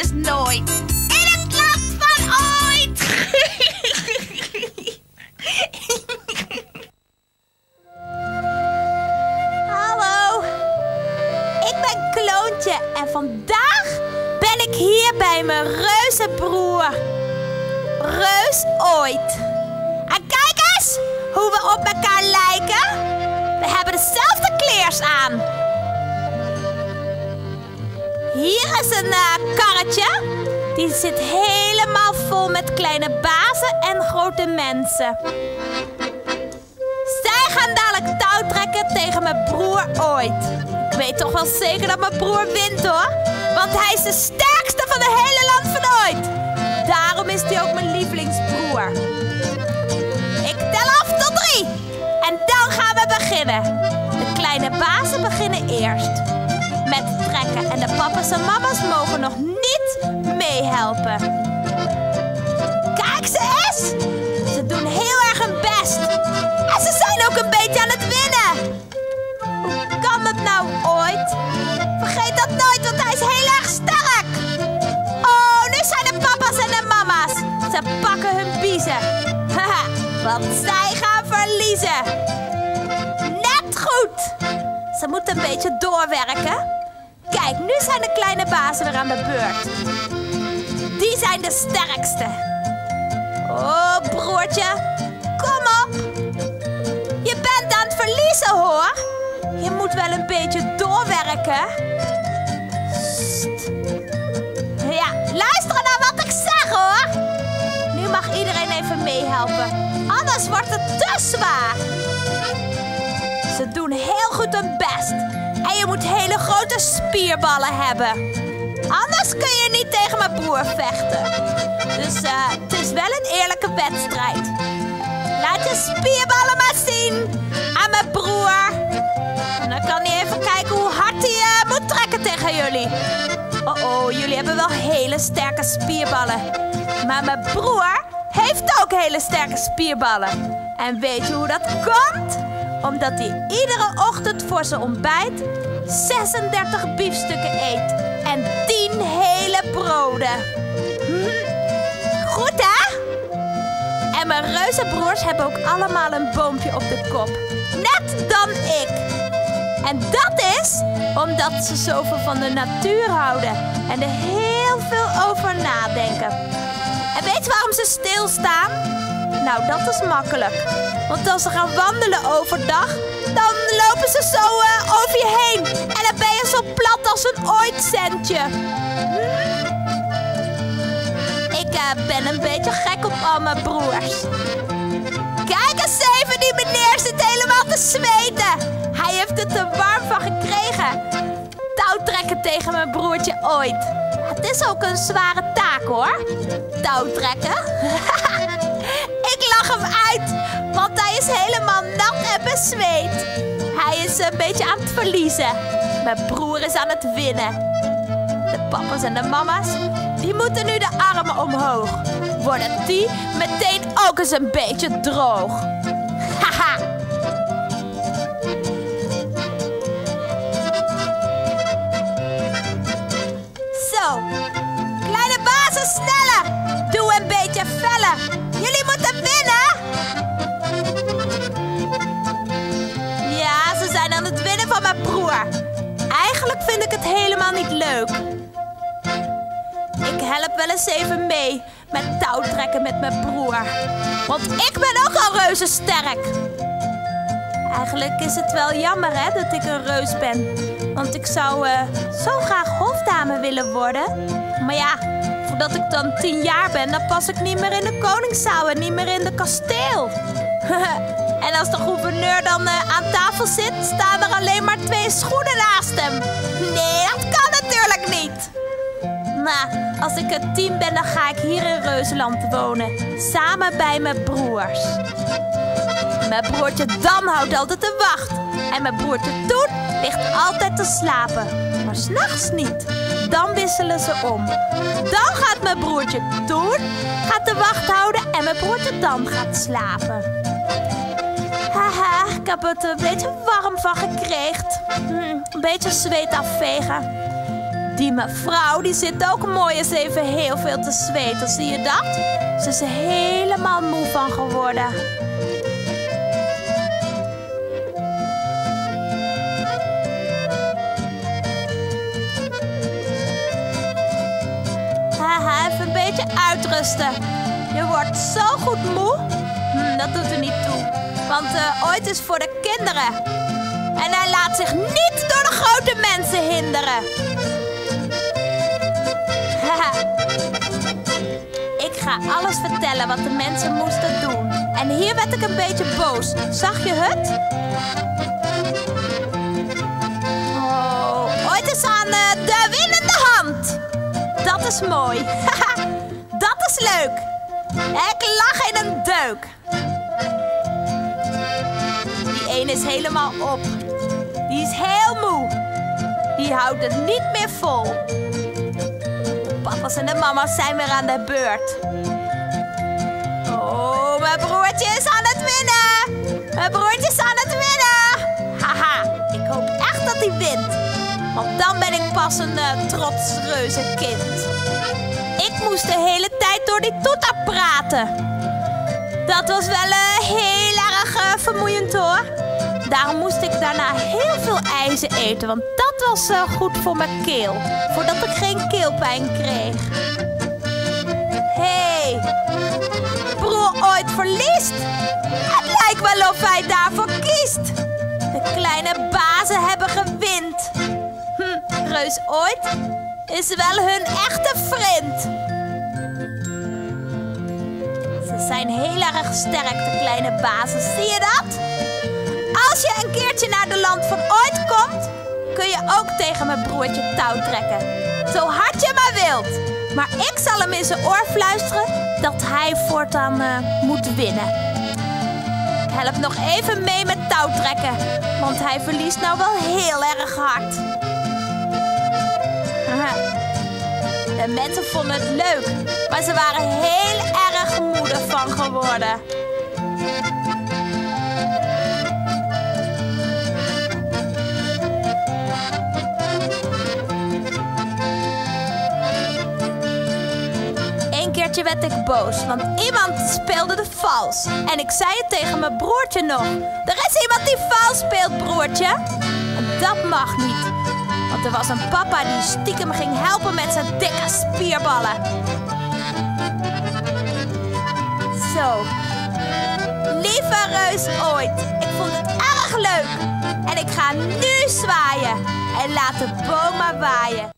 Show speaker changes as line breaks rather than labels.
dus nooit. In het land van ooit! Hallo, ik ben Kloontje en vandaag ben ik hier bij mijn reuzenbroer. Reus ooit. En kijk eens hoe we op elkaar lijken. We hebben dezelfde kleers aan. Hier is een eh, karretje. Die zit helemaal vol met kleine bazen en grote mensen. Zij gaan dadelijk touw trekken tegen mijn broer ooit. Ik weet toch wel zeker dat mijn broer wint hoor. Want hij is de sterkste van de hele land van ooit. Daarom is hij ook mijn lievelingsbroer. Ik tel af tot drie. En dan gaan we beginnen. De kleine bazen beginnen eerst. En de papa's en mama's mogen nog niet meehelpen. Kijk ze eens. Ze doen heel erg hun best. En ze zijn ook een beetje aan het winnen. Hoe kan het nou ooit? Vergeet dat nooit, want hij is heel erg sterk. Oh, nu zijn de papa's en de mama's. Ze pakken hun biezen. Haha, want zij gaan verliezen. Net goed. Ze moeten een beetje doorwerken. Kijk, nu zijn de kleine bazen weer aan de beurt. Die zijn de sterkste. Oh, broertje. Kom op. Je bent aan het verliezen, hoor. Je moet wel een beetje doorwerken. Ja, luister naar wat ik zeg, hoor. Nu mag iedereen even meehelpen. Anders wordt het te zwaar. Ze doen heel goed hun best. En je moet hele grote spierballen hebben. Anders kun je niet tegen mijn broer vechten. Dus eh, het is wel een eerlijke wedstrijd. Laat je spierballen maar zien aan mijn broer. En dan kan hij even kijken hoe hard hij eh, moet trekken tegen jullie. Oh oh, jullie hebben wel hele sterke spierballen. Maar mijn broer heeft ook hele sterke spierballen. En weet je hoe dat komt? Omdat hij iedere ochtend voor zijn ontbijt 36 biefstukken eet. En 10 hele broden. Goed hè? En mijn reuzenbroers hebben ook allemaal een boompje op de kop. Net dan ik. En dat is omdat ze zoveel van de natuur houden. En er heel veel over nadenken. En weet je waarom ze stilstaan? Nou, dat is makkelijk. Want als ze gaan wandelen overdag, dan lopen ze zo eh, over je heen. En dan ben je zo plat als een ooitcentje. Hm? Ik eh, ben een beetje gek op al mijn broers. Kijk eens even, die meneer zit helemaal te zweten. Hij heeft het er warm van gekregen. Touwtrekken tegen mijn broertje ooit. Het is ook een zware taak hoor. Touwtrekken. Ik lach hem uit, want hij is helemaal nat en bezweet. Hij is een beetje aan het verliezen. Mijn broer is aan het winnen. De papa's en de mama's, die moeten nu de armen omhoog. Worden die meteen ook eens een beetje droog. Haha. Zo, kleine bazen sneller. Doe een beetje feller. Niet leuk. Ik help wel eens even mee met touwtrekken met mijn broer. Want ik ben ook al reuze sterk. Eigenlijk is het wel jammer hè, dat ik een reus ben. Want ik zou eh, zo graag hofdame willen worden. Maar ja, voordat ik dan tien jaar ben, dan pas ik niet meer in de koningszaal en niet meer in de kasteel. en als de gouverneur dan eh, aan tafel zit, staan er alleen maar twee schoenen naast hem. Nee, dat kan natuurlijk niet. Maar als ik het tien ben, dan ga ik hier in Reuzeland wonen. Samen bij mijn broers. Mijn broertje Dan houdt altijd de wacht. En mijn broertje Toen ligt altijd te slapen. Maar s'nachts niet. Dan wisselen ze om. Dan gaat mijn broertje Toen gaat de wacht houden en mijn broertje Dan gaat slapen. Haha, ik heb het een beetje warm van gekregen. Hm, een beetje zweet afvegen. Die mevrouw die zit ook mooi eens even heel veel te zweten. Zie je dat? Ze is er helemaal moe van geworden. beetje uitrusten. Wordt zo goed moe. Hm, dat doet er niet toe. Want uh, ooit is voor de kinderen. En hij laat zich niet door de grote mensen hinderen. ik ga alles vertellen wat de mensen moesten doen. En hier werd ik een beetje boos. Zag je het? Oh, ooit is aan uh, de winnende hand. Dat is mooi. dat is leuk. Ik lach in een deuk. Die een is helemaal op. Die is heel moe. Die houdt het niet meer vol. Papa's en de mama's zijn weer aan de beurt. Oh, mijn broertje is aan het winnen. Mijn broertje is aan het winnen. Haha, ik hoop echt dat hij wint. Want dan ben ik pas een uh, trots reuzenkind. Ik moest de hele door die toeter praten. Dat was wel uh, heel erg uh, vermoeiend hoor. Daarom moest ik daarna heel veel ijzer eten, want dat was uh, goed voor mijn keel. Voordat ik geen keelpijn kreeg. Hé, hey, broer ooit verliest? Het lijkt wel of hij daarvoor kiest. De kleine bazen hebben gewint. Hm, Reus ooit is wel hun echte vriend. Zijn heel erg sterk, de kleine bazen. Zie je dat? Als je een keertje naar de land van ooit komt, kun je ook tegen mijn broertje touw trekken. Zo hard je maar wilt. Maar ik zal hem in zijn oor fluisteren dat hij voortaan uh, moet winnen. Ik help nog even mee met touw trekken, want hij verliest nou wel heel erg hard. De mensen vonden het leuk, maar ze waren heel erg moedig van geworden. Een keertje werd ik boos, want iemand speelde de vals. En ik zei het tegen mijn broertje nog. Er is iemand die vals speelt, broertje. En dat mag niet. Want er was een papa die stiekem ging helpen met zijn dikke spierballen. Zo. Lieve reus ooit, ik vond het erg leuk. En ik ga nu zwaaien en laat de bomen waaien.